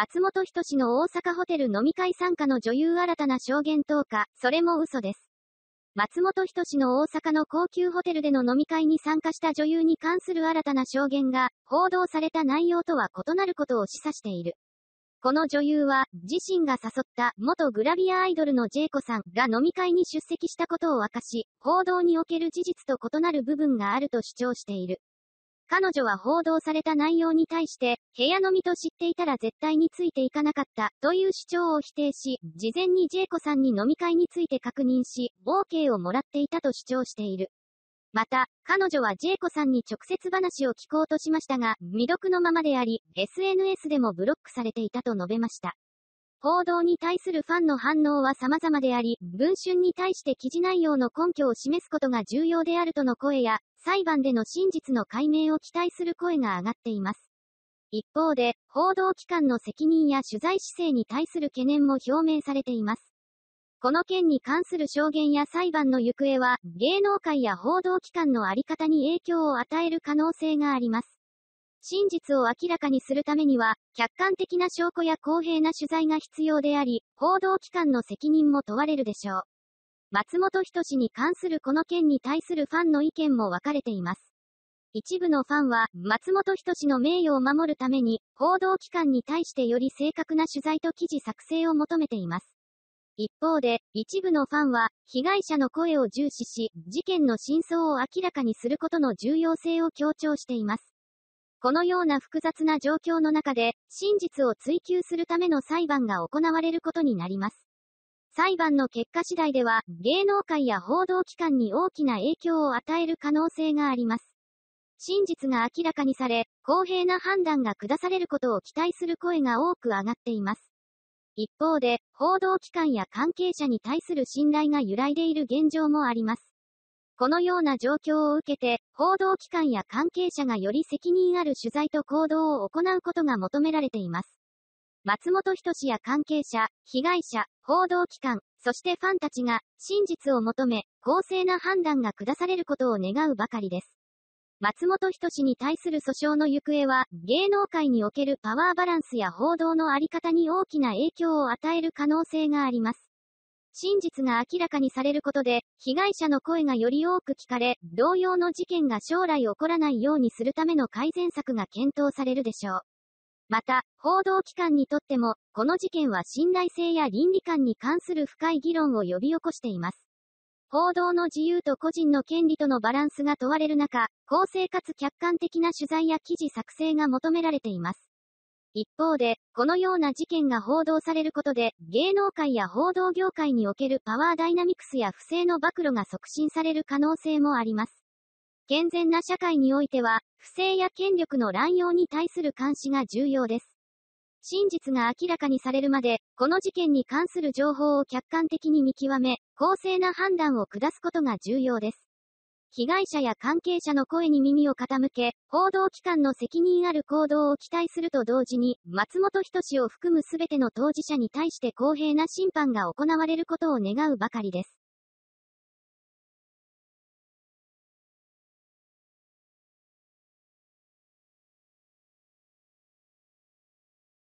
松本人志の大阪ホテル飲み会参加の女優新たな証言等か、それも嘘です。松本人志の大阪の高級ホテルでの飲み会に参加した女優に関する新たな証言が、報道された内容とは異なることを示唆している。この女優は、自身が誘った元グラビアアイドルのジェイコさんが飲み会に出席したことを明かし、報道における事実と異なる部分があると主張している。彼女は報道された内容に対して、部屋飲みと知っていたら絶対についていかなかった、という主張を否定し、事前にジェイコさんに飲み会について確認し、OK をもらっていたと主張している。また、彼女はジェイコさんに直接話を聞こうとしましたが、未読のままであり、SNS でもブロックされていたと述べました。報道に対するファンの反応は様々であり、文春に対して記事内容の根拠を示すことが重要であるとの声や、裁判での真実の解明を期待する声が上がっています。一方で、報道機関の責任や取材姿勢に対する懸念も表明されています。この件に関する証言や裁判の行方は、芸能界や報道機関のあり方に影響を与える可能性があります。真実を明らかにするためには、客観的な証拠や公平な取材が必要であり、報道機関の責任も問われるでしょう。松本人志に関するこの件に対するファンの意見も分かれています。一部のファンは、松本人志の名誉を守るために、報道機関に対してより正確な取材と記事作成を求めています。一方で、一部のファンは、被害者の声を重視し、事件の真相を明らかにすることの重要性を強調しています。このような複雑な状況の中で、真実を追求するための裁判が行われることになります。裁判の結果次第では、芸能界や報道機関に大きな影響を与える可能性があります。真実が明らかにされ、公平な判断が下されることを期待する声が多く上がっています。一方で、報道機関や関係者に対する信頼が揺らいでいる現状もあります。このような状況を受けて、報道機関や関係者がより責任ある取材と行動を行うことが求められています。松本人志や関係者、被害者、報道機関、そしてファンたちが真実を求め、公正な判断が下されることを願うばかりです。松本人志に対する訴訟の行方は、芸能界におけるパワーバランスや報道のあり方に大きな影響を与える可能性があります。真実が明らかにされることで、被害者の声がより多く聞かれ、同様の事件が将来起こらないようにするための改善策が検討されるでしょう。また、報道機関にとっても、この事件は信頼性や倫理観に関する深い議論を呼び起こしています。報道の自由と個人の権利とのバランスが問われる中、公正かつ客観的な取材や記事作成が求められています。一方で、このような事件が報道されることで、芸能界や報道業界におけるパワーダイナミクスや不正の暴露が促進される可能性もあります。健全な社会においては、不正や権力の乱用に対する監視が重要です。真実が明らかにされるまで、この事件に関する情報を客観的に見極め、公正な判断を下すことが重要です。被害者や関係者の声に耳を傾け、報道機関の責任ある行動を期待すると同時に、松本人志を含むすべての当事者に対して公平な審判が行われることを願うばかりです。